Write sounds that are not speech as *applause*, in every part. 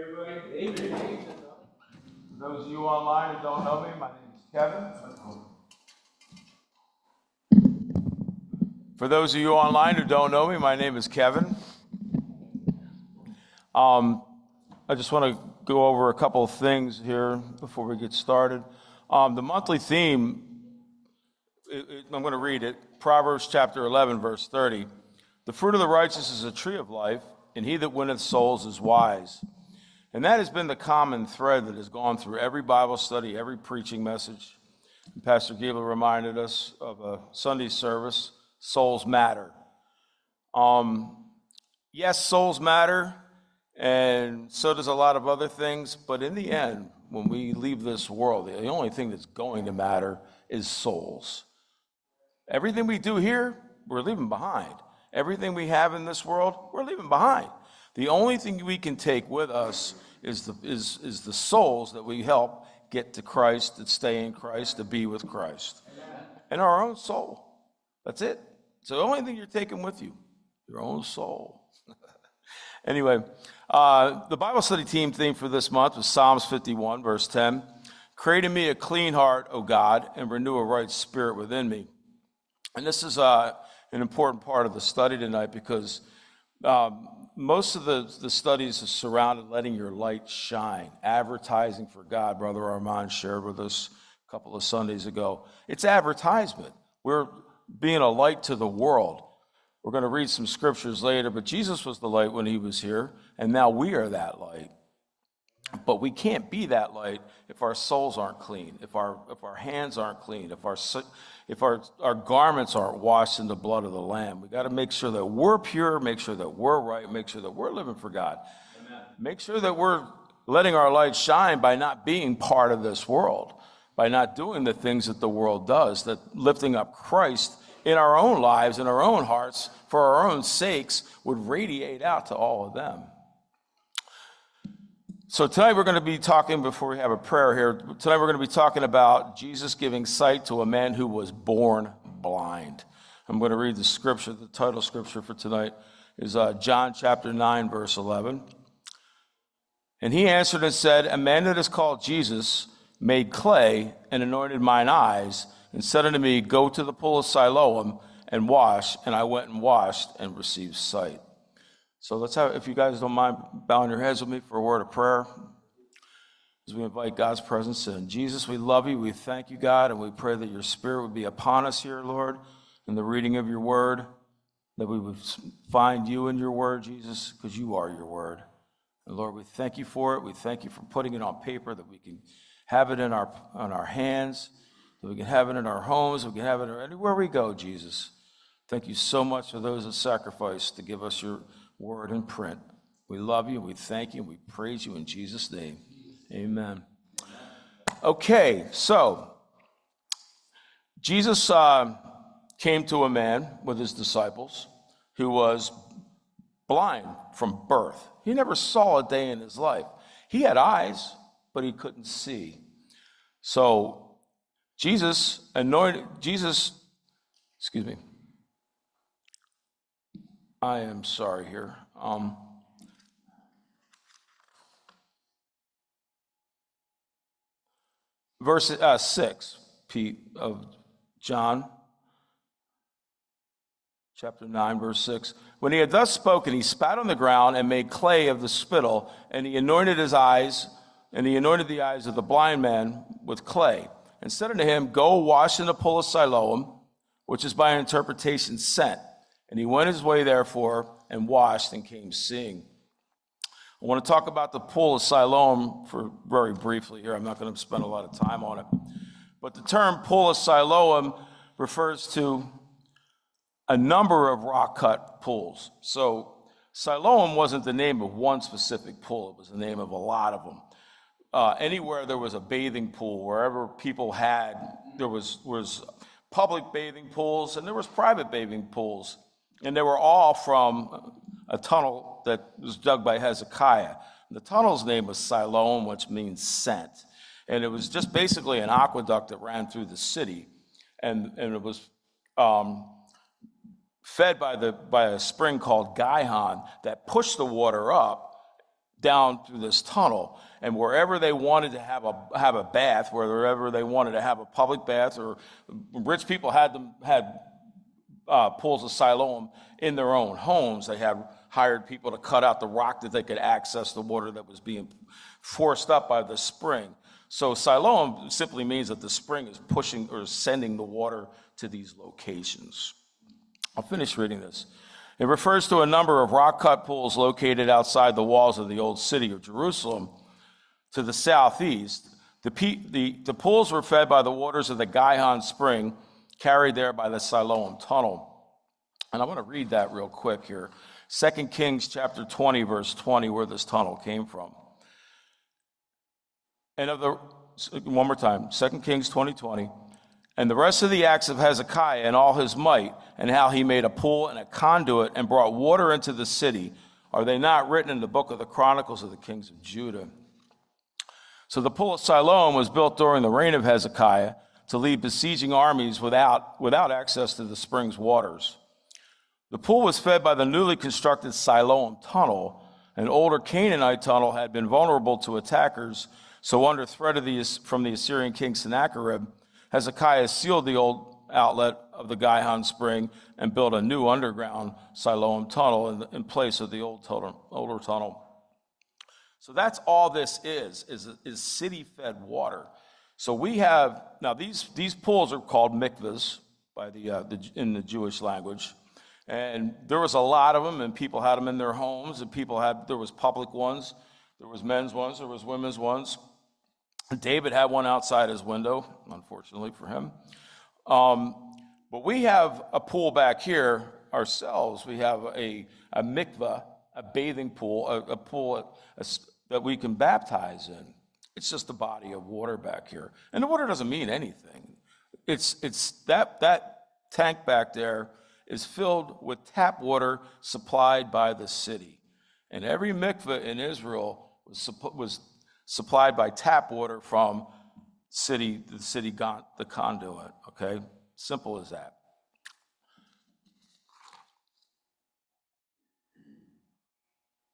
everybody. For those of you online who don't know me, my name is Kevin. For those of you online who don't know me, my name is Kevin. Um, I just want to go over a couple of things here before we get started. Um, the monthly theme, it, it, I'm going to read it Proverbs chapter 11, verse 30. The fruit of the righteous is a tree of life, and he that winneth souls is wise. And that has been the common thread that has gone through every Bible study, every preaching message. And Pastor Giebel reminded us of a Sunday service souls matter. Um, yes, souls matter, and so does a lot of other things, but in the end, when we leave this world, the only thing that's going to matter is souls. Everything we do here, we're leaving behind. Everything we have in this world, we're leaving behind. The only thing we can take with us is the, is, is the souls that we help get to Christ, that stay in Christ, to be with Christ. And our own soul. That's it. It's the only thing you're taking with you, your own soul. *laughs* anyway, uh, the Bible study team theme for this month was Psalms 51, verse 10. Create in me a clean heart, O God, and renew a right spirit within me. And this is uh, an important part of the study tonight because um, most of the, the studies are surrounded letting your light shine, advertising for God. Brother Armand shared with us a couple of Sundays ago. It's advertisement. We're being a light to the world. We're going to read some scriptures later, but Jesus was the light when he was here, and now we are that light. But we can't be that light if our souls aren't clean, if our, if our hands aren't clean, if, our, if our, our garments aren't washed in the blood of the Lamb. We got to make sure that we're pure, make sure that we're right, make sure that we're living for God. Amen. Make sure that we're letting our light shine by not being part of this world, by not doing the things that the world does, that lifting up Christ in our own lives, in our own hearts, for our own sakes, would radiate out to all of them. So tonight we're going to be talking, before we have a prayer here, tonight we're going to be talking about Jesus giving sight to a man who was born blind. I'm going to read the scripture, the title scripture for tonight is uh, John chapter 9, verse 11. And he answered and said, A man that is called Jesus made clay and anointed mine eyes and said unto me, Go to the pool of Siloam and wash. And I went and washed and received sight. So let's have, if you guys don't mind bowing your heads with me for a word of prayer as we invite God's presence in. Jesus, we love you. We thank you, God, and we pray that your spirit would be upon us here, Lord, in the reading of your word, that we would find you in your word, Jesus, because you are your word. And Lord, we thank you for it. We thank you for putting it on paper that we can have it in our, on our hands that we can have it in our homes, we can have it anywhere we go, Jesus. Thank you so much for those that sacrificed to give us your word in print. We love you, we thank you, we praise you in Jesus' name. Amen. Okay, so Jesus uh, came to a man with his disciples who was blind from birth. He never saw a day in his life. He had eyes, but he couldn't see. So Jesus anointed, Jesus, excuse me. I am sorry here. Um, verse uh, 6, Pete, of John, chapter 9, verse 6. When he had thus spoken, he spat on the ground and made clay of the spittle, and he anointed his eyes, and he anointed the eyes of the blind man with clay and said unto him, Go wash in the pool of Siloam, which is by interpretation sent. And he went his way, therefore, and washed and came seeing. I want to talk about the pool of Siloam for very briefly here. I'm not going to spend a lot of time on it. But the term pool of Siloam refers to a number of rock cut pools. So Siloam wasn't the name of one specific pool, it was the name of a lot of them uh, anywhere there was a bathing pool, wherever people had, there was, was public bathing pools and there was private bathing pools. And they were all from a tunnel that was dug by Hezekiah. The tunnel's name was Siloam, which means sent. And it was just basically an aqueduct that ran through the city. And, and it was um, fed by, the, by a spring called Gihon that pushed the water up down through this tunnel. And wherever they wanted to have a, have a bath, wherever they wanted to have a public bath, or rich people had, them, had uh, pools of Siloam in their own homes. They had hired people to cut out the rock that they could access the water that was being forced up by the spring. So Siloam simply means that the spring is pushing or sending the water to these locations. I'll finish reading this. It refers to a number of rock cut pools located outside the walls of the old city of Jerusalem to the southeast. The, the, the pools were fed by the waters of the Gihon spring, carried there by the Siloam tunnel. And I want to read that real quick here. 2 Kings chapter 20, verse 20, where this tunnel came from. And of the, one more time, 2 Kings 20, 20 and the rest of the acts of Hezekiah and all his might, and how he made a pool and a conduit and brought water into the city, are they not written in the book of the Chronicles of the kings of Judah? So the pool of Siloam was built during the reign of Hezekiah to lead besieging armies without, without access to the spring's waters. The pool was fed by the newly constructed Siloam tunnel. An older Canaanite tunnel had been vulnerable to attackers, so under threat of the, from the Assyrian king Sennacherib, Hezekiah sealed the old outlet of the Gihon spring and built a new underground Siloam tunnel in, in place of the old tunnel, older tunnel. So that's all this is, is, is city-fed water. So we have, now these, these pools are called mikvahs by the, uh, the, in the Jewish language. And there was a lot of them, and people had them in their homes, and people had, there was public ones, there was men's ones, there was women's ones. David had one outside his window, unfortunately for him. Um, but we have a pool back here ourselves. We have a, a mikvah, a bathing pool, a, a pool that we can baptize in. It's just a body of water back here. And the water doesn't mean anything. It's, it's that, that tank back there is filled with tap water supplied by the city. And every mikveh in Israel was, was supplied by tap water from city, the city, the conduit. Okay, simple as that.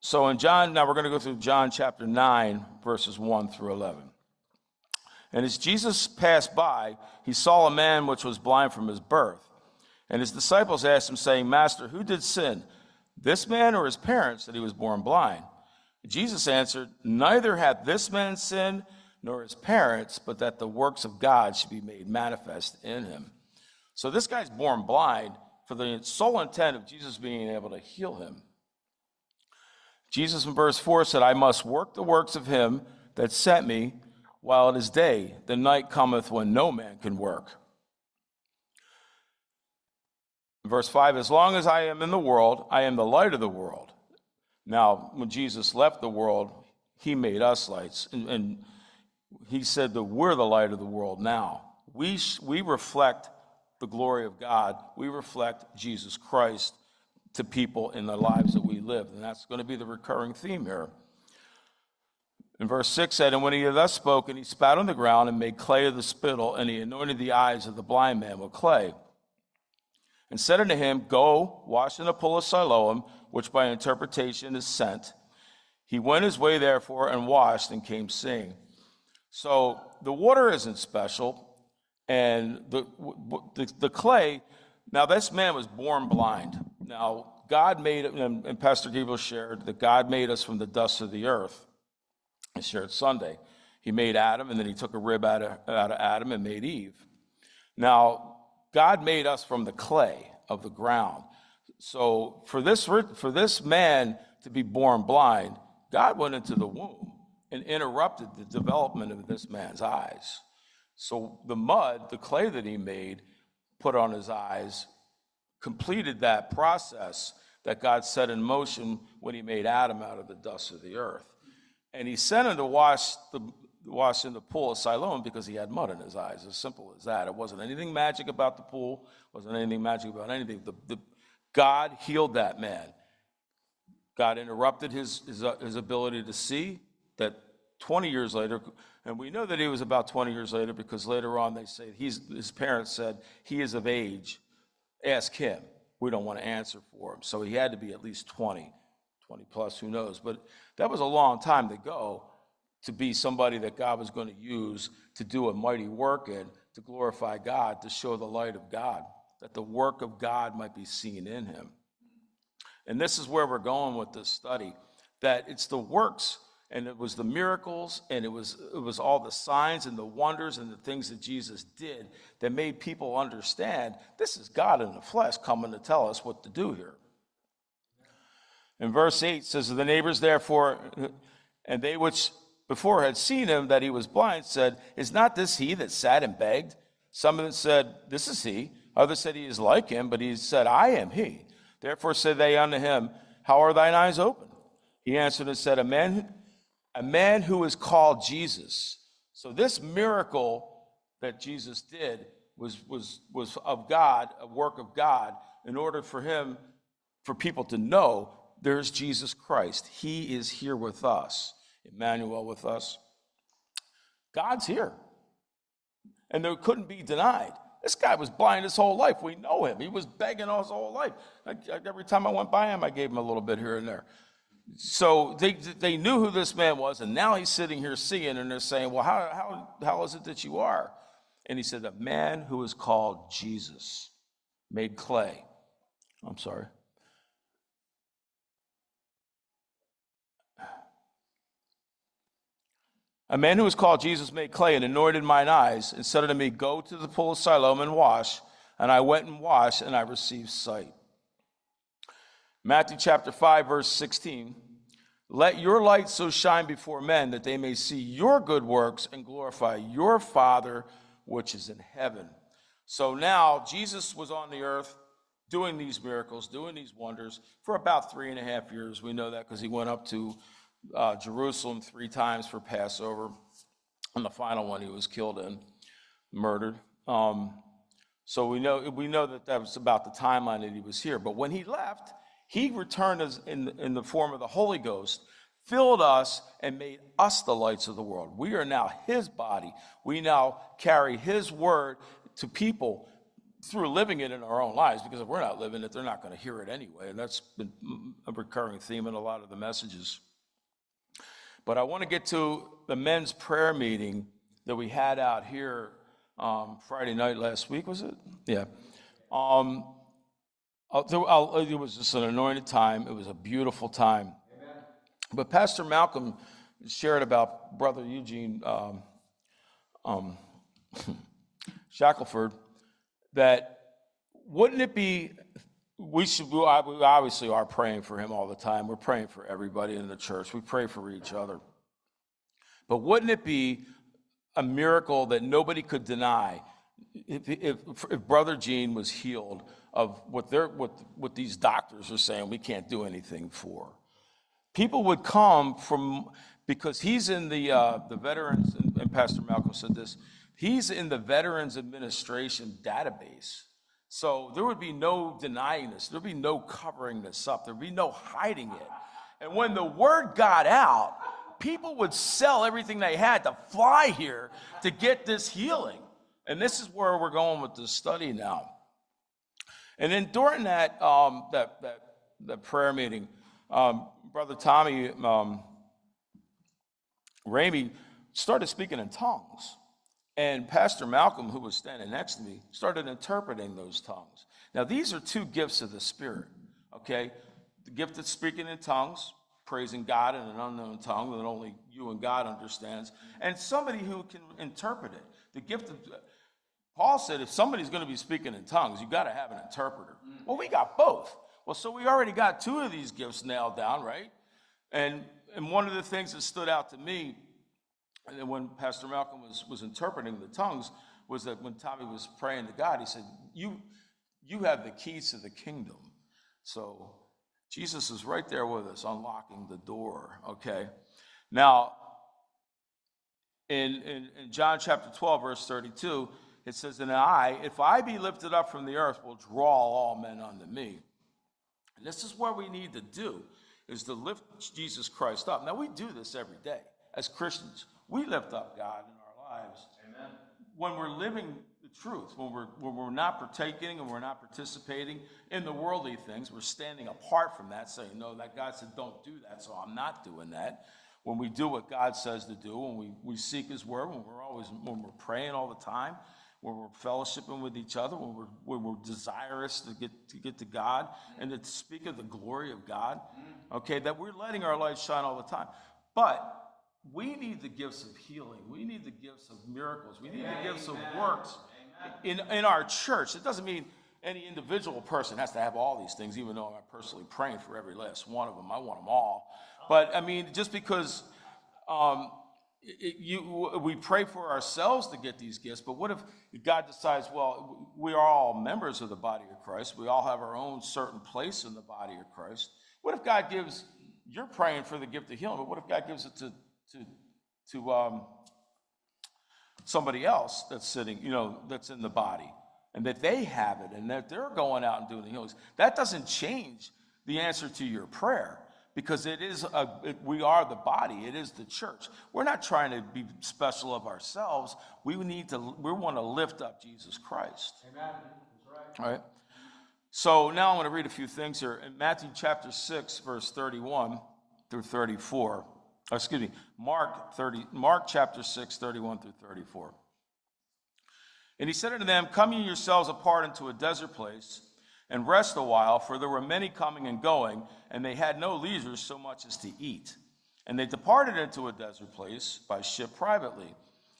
So in John, now we're going to go through John chapter 9, verses 1 through 11. And as Jesus passed by, he saw a man which was blind from his birth. And his disciples asked him, saying, Master, who did sin, this man or his parents, that he was born blind? Jesus answered, Neither hath this man sinned, nor his parents, but that the works of God should be made manifest in him. So this guy's born blind for the sole intent of Jesus being able to heal him. Jesus in verse 4 said, I must work the works of him that sent me while it is day. The night cometh when no man can work. Verse 5 As long as I am in the world, I am the light of the world. Now, when Jesus left the world, he made us lights. And, and he said that we're the light of the world now. We, we reflect the glory of God, we reflect Jesus Christ to people in the lives that we live. And that's going to be the recurring theme here. In verse 6 said, And when he had thus spoken, he spat on the ground and made clay of the spittle, and he anointed the eyes of the blind man with clay. And said unto him, Go, wash in the pool of Siloam, which by interpretation is sent. He went his way, therefore, and washed and came seeing. So the water isn't special, and the, the, the clay, now this man was born blind. Now, God made, and, Pastor Gabriel shared that God made us from the dust of the earth. I shared Sunday. He made Adam, and then he took a rib out of, out of Adam and made Eve. Now, God made us from the clay of the ground. So for this, for this man to be born blind, God went into the womb and interrupted the development of this man's eyes. So the mud, the clay that he made, put on his eyes, completed that process that God set in motion when he made Adam out of the dust of the earth. And he sent him to wash the wash in the pool of Siloam because he had mud in his eyes. As simple as that. It wasn't anything magic about the pool, wasn't anything magic about anything. The, the, God healed that man. God interrupted his, his, uh, his ability to see that 20 years later, and we know that he was about 20 years later because later on they say he's, his parents said, he is of age. Ask him. We don't want to answer for him. So he had to be at least 20, 20 plus, who knows? But that was a long time to go to be somebody that God was going to use to do a mighty work and to glorify God, to show the light of God, that the work of God might be seen in him. And this is where we're going with this study that it's the works and it was the miracles and it was it was all the signs and the wonders and the things that Jesus did that made people understand this is God in the flesh coming to tell us what to do here. In verse 8 says the neighbors therefore and they which before had seen him that he was blind said is not this he that sat and begged? Some of them said this is he. Others said he is like him but he said I am he. Therefore said they unto him how are thine eyes open? He answered and said a man a man who is called Jesus. So this miracle that Jesus did was, was, was of God, a work of God, in order for him, for people to know there's Jesus Christ. He is here with us, Emmanuel with us. God's here. And there couldn't be denied. This guy was blind his whole life. We know him. He was begging us whole life. Every time I went by him, I gave him a little bit here and there so they, they knew who this man was, and now he's sitting here seeing, and they're saying, Well, how, how, how is it that you are? And he said, A man who is called Jesus made clay. I'm sorry. A man who was called Jesus made clay and anointed mine eyes and said unto me, Go to the pool of Siloam and wash. And I went and washed, and I received sight. Matthew chapter 5, verse 16. Let your light so shine before men that they may see your good works and glorify your Father which is in heaven. So now Jesus was on the earth doing these miracles, doing these wonders for about three and a half years. We know that because he went up to uh, Jerusalem three times for Passover. And the final one he was killed in, murdered. Um, so we know, we know that that was about the timeline that he was here. But when he left, he returned us in, in the form of the Holy Ghost, filled us, and made us the lights of the world. We are now His body. We now carry His word to people through living it in our own lives because if we're not living it, they're not going to hear it anyway. And that's been a recurring theme in a lot of the messages. But I want to get to the men's prayer meeting that we had out here um, Friday night last week, was it? Yeah. Um, it was just an anointed time. It was a beautiful time. Amen. But Pastor Malcolm shared about Brother Eugene um, um, *laughs* Shackelford that wouldn't it be, we should, we obviously are praying for him all the time. We're praying for everybody in the church. We pray for each other. But wouldn't it be a miracle that nobody could deny if, if, if Brother Gene was healed of what, they're, what, what these doctors are saying we can't do anything for. People would come from, because he's in the, uh, the veterans, and, and Pastor Malcolm said this, he's in the Veterans Administration database. So there would be no denying this. There'd be no covering this up. There'd be no hiding it. And when the word got out, people would sell everything they had to fly here to get this healing. And this is where we're going with this study now. And then during that, um, that, that, that prayer meeting, um, Brother Tommy um, Ramey started speaking in tongues. And Pastor Malcolm, who was standing next to me, started interpreting those tongues. Now, these are two gifts of the Spirit, okay? The gift of speaking in tongues, praising God in an unknown tongue that only you and God understands, and somebody who can interpret it. The gift of Paul said if somebody's going to be speaking in tongues, you got to have an interpreter. Mm. Well, we got both. Well, so we already got two of these gifts nailed down, right? And and one of the things that stood out to me, and when Pastor Malcolm was was interpreting the tongues, was that when Tommy was praying to God, he said, "You you have the keys to the kingdom." So Jesus is right there with us, unlocking the door. Okay, now in in, in John chapter twelve, verse thirty-two it says, And I, if I be lifted up from the earth, will draw all men unto me. And this is what we need to do, is to lift Jesus Christ up. Now, we do this every day as Christians. We lift up God in our lives. Amen. When we're living the truth. When we're, when we're not partaking and we're not participating in the worldly things, we're standing apart from that, saying, No, that God said, don't do that, so I'm not doing that. When we do what God says to do, when we, we seek His word, when we're always when we're praying all the time, when we're fellowshipping with each other, when we're, when we're desirous to get to get to God and to speak of the glory of God, okay, that we're letting our light shine all the time. But we need the gifts of healing. We need the gifts of miracles. We need the gifts of works in, in our church. It doesn't mean any individual person has to have all these things, even though I'm personally praying for every last one of them. I want them all. But I mean, just because um, it, you, we pray for ourselves to get these gifts, but what if God decides, well, we are all members of the body of Christ. We all have our own certain place in the body of Christ. What if God gives, you're praying for the gift of healing, but what if God gives it to, to, to um, somebody else that's sitting, you know, that's in the body, and that they have it, and that they're going out and doing the healings? That doesn't change the answer to your prayer because it is a, it, we are the body it is the church. We're not trying to be special of ourselves. We need to we want to lift up jesus christ. Amen. That's right. All right. So now i'm going to read a few things here. In matthew chapter 6 verse 31 through 34 uh, excuse me mark 30 mark chapter 6 31 through 34 and he said unto them come ye yourselves apart into a desert place and rest a while, for there were many coming and going, and they had no leisure so much as to eat. And they departed into a desert place by ship privately.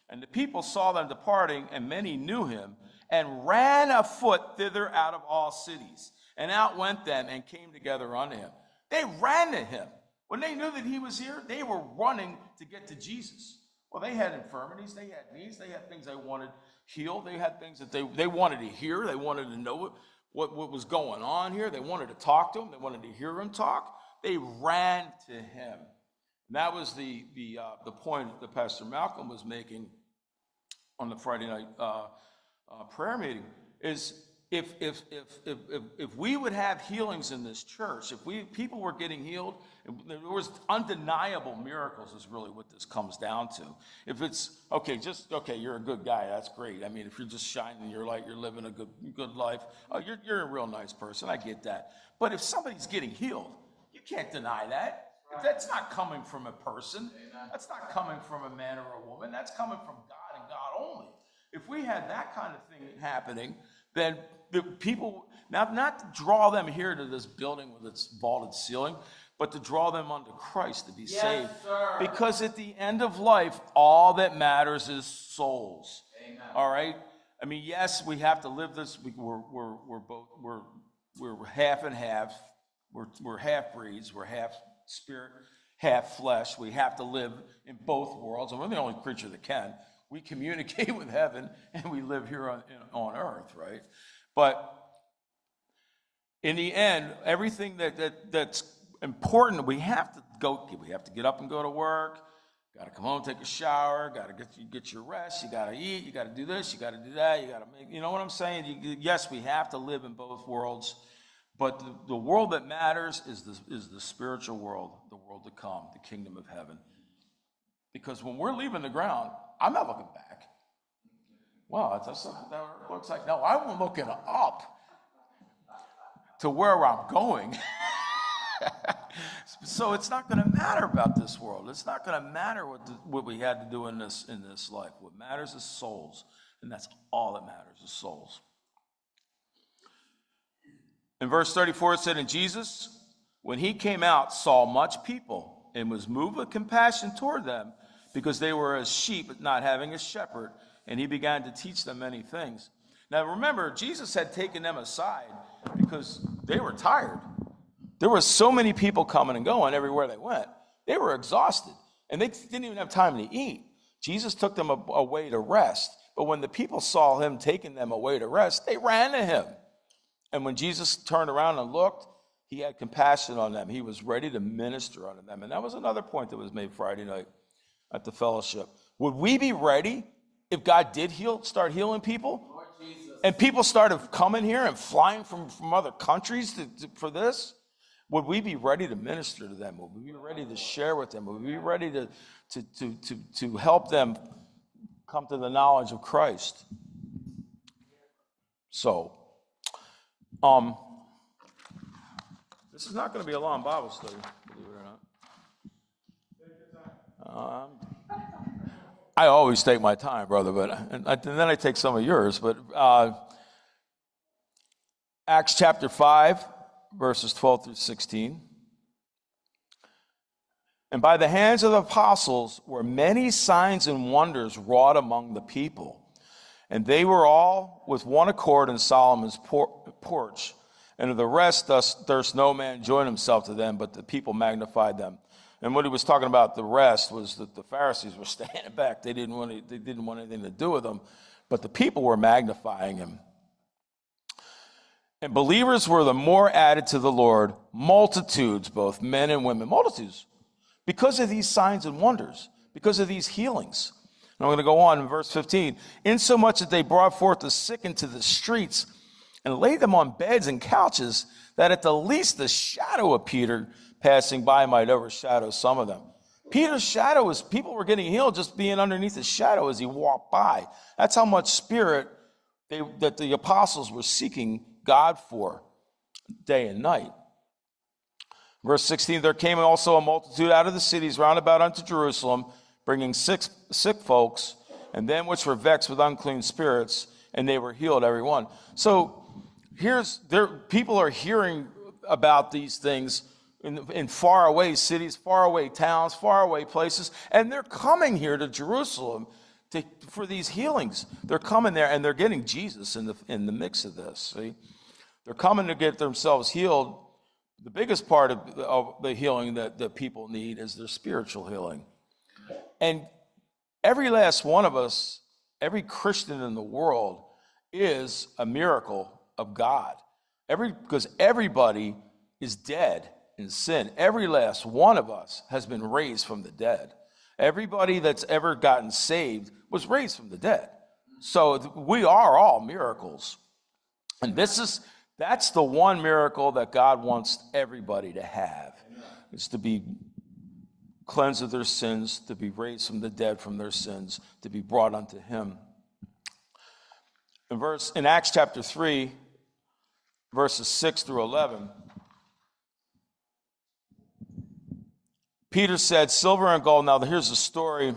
And the people saw them departing, and many knew him, and ran afoot thither out of all cities. And out went them and came together unto him. They ran to him. When they knew that he was here, they were running to get to Jesus. Well, they had infirmities, they had needs, they had things they wanted healed, they had things that they, they wanted to hear, they wanted to know what, what was going on here. They wanted to talk to him, they wanted to hear him talk. They ran to him. And that was the, the, uh, the point that Pastor Malcolm was making on the Friday night uh, uh, prayer meeting is if, if, if, if, if, if we would have healings in this church, if we people were getting healed, there was undeniable miracles is really what this comes down to. If it's okay, just okay, you're a good guy, that's great. I mean, if you're just shining your light, you're living a good good life, oh, you're, you're a real nice person. I get that. But if somebody's getting healed, you can't deny that. That's not coming from a person. That's not coming from a man or a woman. That's coming from God and God only. If we had that kind of thing happening, then the people, not, not to draw them here to this building with its vaulted ceiling, but to draw them unto Christ to be yes, saved. Sir. Because at the end of life, all that matters is souls. Amen. All right? I mean, yes, we have to live this. We, are we're, we're both, we're, we're half and half. We're, we're half breeds. We're half spirit, half flesh. We have to live in both worlds. And we're the only creature that can we communicate *laughs* with heaven and we live here on, on earth, right? But in the end, everything that, that, that's important, we have to go, we have to get up and go to work, got to come home, take a shower, got to get, get your rest, you got to eat, you got to do this, you got to do that, you got to make, you know what I'm saying? You, yes, we have to live in both worlds, but the, the world that matters is the, is the spiritual world, the world to come, the kingdom of heaven. Because when we're leaving the ground, I'm not looking back. Well, that's what that looks like. No, I'm looking up to where I'm going. *laughs* so it's not going to matter about this world. It's not going to matter what, the, what we had to do in this, in this life. What matters is souls. And that's all that matters is souls. In verse 34, it said, And Jesus, when he came out, saw much people and was moved with compassion toward them because they were as sheep not having a shepherd, and he began to teach them many things. Now remember, Jesus had taken them aside because they were tired. There were so many people coming and going everywhere they went. They were exhausted, and they didn't even have time to eat. Jesus took them away to rest. But when the people saw him taking them away to rest, they ran to him. And when Jesus turned around and looked, he had compassion on them. He was ready to minister unto them. And that was another point that was made Friday night at the fellowship. Would we be ready if God did heal, start healing people? And people started coming here and flying from, from other countries to, to, for this? Would we be ready to minister to them? Would we be ready to share with them? Would we be ready to, to, to, to, to help them come to the knowledge of Christ? So, um, this is not going to be a long Bible study, believe it or not. Um, I always take my time, brother, but and, I, and then I take some of yours. But uh, Acts chapter 5, verses 12 through 16. And by the hands of the apostles were many signs and wonders wrought among the people. And they were all with one accord in Solomon's por- porch. And of the rest, thus durst no man join himself to them, but the people magnified them. And what he was talking about, the rest, was that the Pharisees were *laughs* standing back. They didn't want, to, they didn't want anything to do with him, but the people were magnifying him. And believers were the more added to the Lord, multitudes, both men and women, multitudes, because of these signs and wonders, because of these healings. And I'm going to go on in verse 15. Insomuch that they brought forth the sick into the streets and laid them on beds and couches, that at the least the shadow of Peter passing by might overshadow some of them. Peter's shadow was people were getting healed just being underneath his shadow as he walked by. That's how much spirit they, that the apostles were seeking God for day and night. Verse 16 There came also a multitude out of the cities round about unto Jerusalem, bringing sick, sick folks, and them which were vexed with unclean spirits, and they were healed, every one. So here's there people are hearing about these things in, in far away cities, faraway towns, faraway places, and they're coming here to Jerusalem to, for these healings. They're coming there and they're getting Jesus in the, in the mix of this. See? They're coming to get themselves healed. The biggest part of, of the healing that, that people need is their spiritual healing. And every last one of us, every Christian in the world, is a miracle of God. Every, because everybody is dead in sin. Every last one of us has been raised from the dead. Everybody that's ever gotten saved was raised from the dead. So we are all miracles. And this is that's the one miracle that God wants everybody to have. Is to be cleansed of their sins, to be raised from the dead from their sins, to be brought unto him. In verse in Acts chapter 3 verses 6 through 11 Peter said, Silver and gold. Now, here's the story.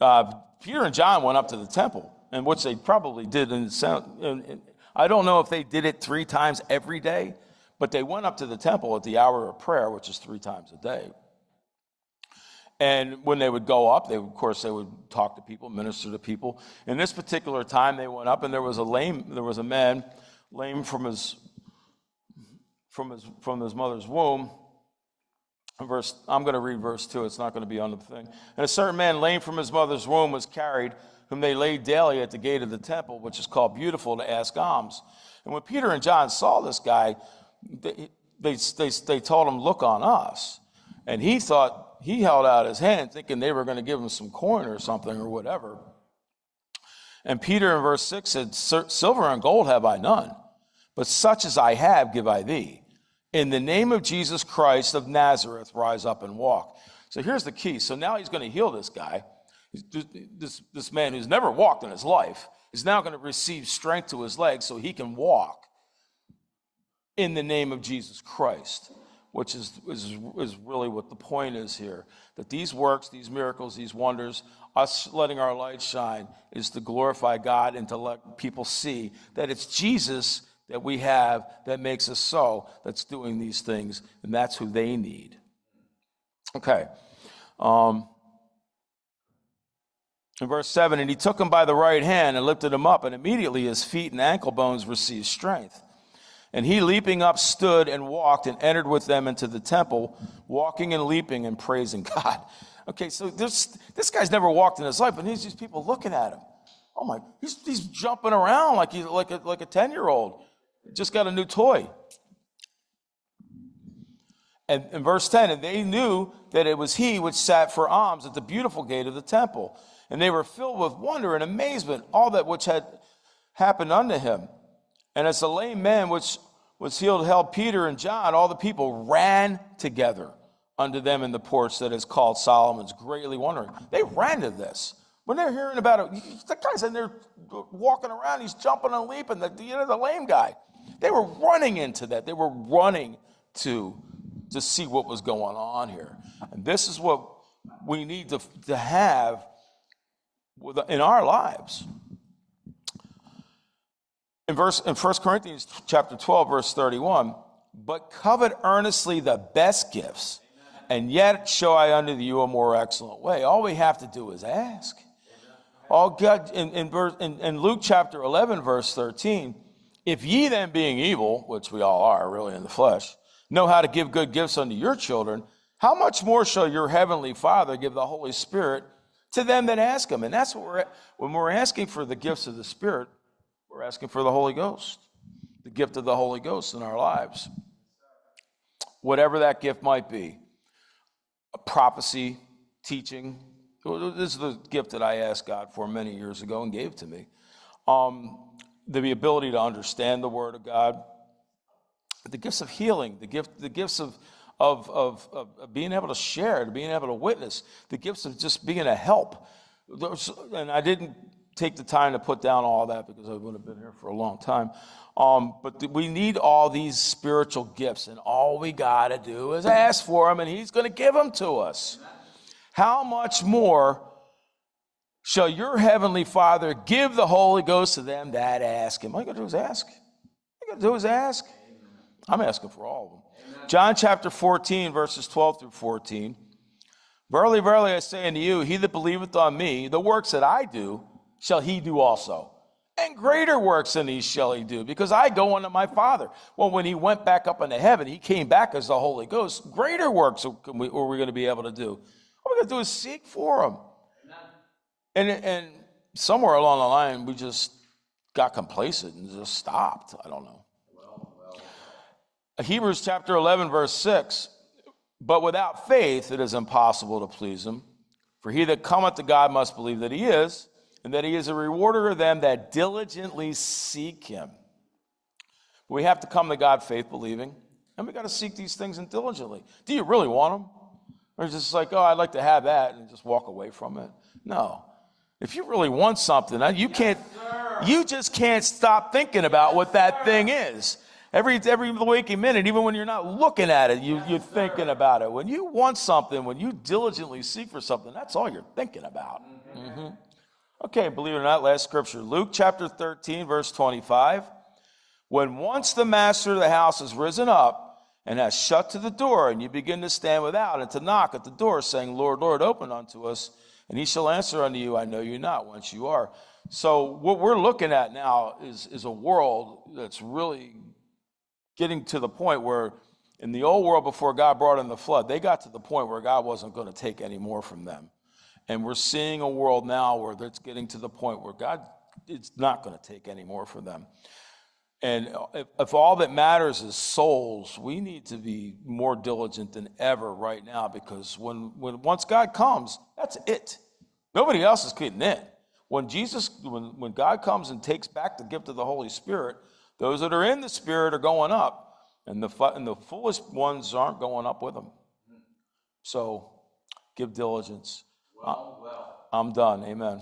Uh, Peter and John went up to the temple, and which they probably did. In, in, I don't know if they did it three times every day, but they went up to the temple at the hour of prayer, which is three times a day. And when they would go up, they of course they would talk to people, minister to people. In this particular time, they went up, and there was a lame, there was a man lame from his from his from his mother's womb verse i'm going to read verse 2 it's not going to be on the thing. And a certain man lame from his mother's womb was carried whom they laid daily at the gate of the temple which is called beautiful to ask alms. And when peter and john saw this guy they, they, they, they told him look on us. And he thought he held out his hand thinking they were going to give him some coin or something or whatever. And peter in verse 6 said silver and gold have i none but such as i have give i thee in the name of Jesus Christ of Nazareth, rise up and walk. So here's the key. So now he's going to heal this guy. This, this man who's never walked in his life is now going to receive strength to his legs so he can walk in the name of Jesus Christ, which is, is, is really what the point is here. That these works, these miracles, these wonders, us letting our light shine, is to glorify God and to let people see that it's Jesus that we have that makes us so that's doing these things, and that's who they need. Okay. Um, in verse 7, and he took him by the right hand and lifted him up, and immediately his feet and ankle bones received strength. And he, leaping up, stood and walked and entered with them into the temple, walking and leaping and praising *laughs* God. Okay, so this, this guy's never walked in his life, but he's these people looking at him. Oh my, he's, he's jumping around like he's like a, like a 10 year old. Just got a new toy. And in verse 10, and they knew that it was he which sat for alms at the beautiful gate of the temple. And they were filled with wonder and amazement, all that which had happened unto him. And as the lame man which was healed held Peter and John, all the people ran together unto them in the porch that is called Solomon's, greatly wondering. They ran to this. When they're hearing about it, the guy's in there walking around, he's jumping and leaping, the, you know, the lame guy. They were running into that. They were running to, to see what was going on here. And this is what we need to, to have in our lives. In verse in 1 Corinthians chapter 12, verse 31, but covet earnestly the best gifts, and yet show I unto you a more excellent way. All we have to do is ask. All God in, in, verse, in, in Luke chapter 11, verse 13, if ye then being evil, which we all are really in the flesh, know how to give good gifts unto your children, how much more shall your heavenly Father give the Holy Spirit to them that ask him? And that's what we're when we're asking for the gifts of the Spirit, we're asking for the Holy Ghost, the gift of the Holy Ghost in our lives. Whatever that gift might be a prophecy, teaching. This is the gift that I asked God for many years ago and gave to me. Um, the ability to understand the Word of God, the gifts of healing, the gift, the gifts of, of, of, of being able to share, to being able to witness, the gifts of just being a help. And I didn't take the time to put down all that because I would have been here for a long time. Um, but we need all these spiritual gifts, and all we got to do is ask for them, and He's going to give them to us. How much more shall your heavenly Father give the Holy Ghost to them that ask Him? All you got to do is ask. All you got to do is ask. I'm asking for all of them. John chapter 14, verses 12 through 14. Verily, verily, I say unto you, he that believeth on me, the works that I do, shall he do also. And greater works than these shall he do, because I go unto my Father. Well, when he went back up into heaven, he came back as the Holy Ghost. Greater works are we, are we going to be able to do. All we got to do is seek for them. And, and somewhere along the line, we just got complacent and just stopped. I don't know. Well, well. Hebrews chapter 11, verse 6. But without faith, it is impossible to please him. For he that cometh to God must believe that he is and that he is a rewarder of them that diligently seek him. We have to come to God faith believing, and we got to seek these things and diligently. Do you really want them? Or just like, oh, I'd like to have that, and just walk away from it? No. If you really want something, you can't, you just can't stop thinking about what that thing is. Every, every waking minute, even when you're not looking at it, you, you're thinking about it. When you want something, when you diligently seek for something, that's all you're thinking about. Mm-hmm. Okay, believe it or not, last scripture Luke chapter 13, verse 25. When once the master of the house has risen up and has shut to the door, and you begin to stand without and to knock at the door, saying, Lord, Lord, open unto us, and he shall answer unto you, I know you not, once you are. So, what we're looking at now is, is a world that's really getting to the point where, in the old world before God brought in the flood, they got to the point where God wasn't going to take any more from them. And we're seeing a world now where it's getting to the point where God is not going to take any more from them. And uh, if, if, all that matters is souls, we need to be more diligent than ever right now because when, when once God comes, that's it. Nobody else is getting in. When Jesus, when, when God comes and takes back the gift of the Holy Spirit, those that are in the Spirit are going up, and the, and the foolish ones aren't going up with them. So give diligence. Well, well. I'm done. Amen.